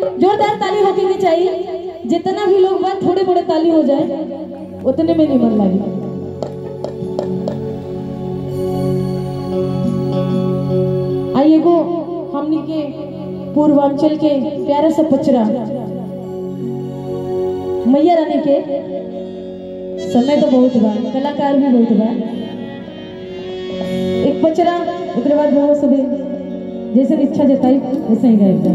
जोरदार ताली होके के चाहिए जितना भी लोग बा थोड़े बड़े ताली हो जाए, उतने में निमन लगे। आइए गो, हमनी के पूर्वांचल के प्यारा सा पचरा। मैया रानी के समय तो बहुत बा, कलाकार भी बहुत बा। एक पचरा ओकरे बाद वो सब जैसे इच्छा जताई, वैसे ही गायब जा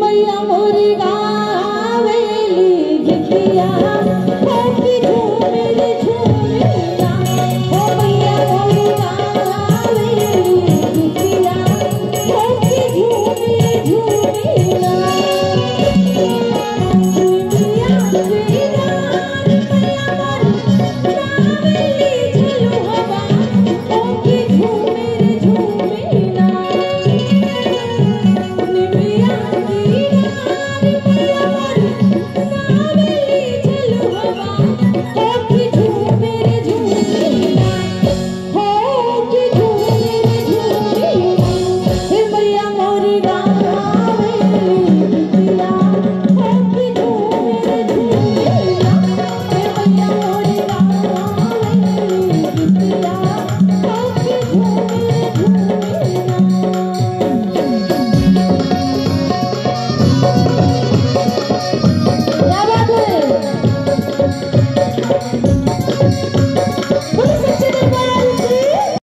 मैया मोरी गा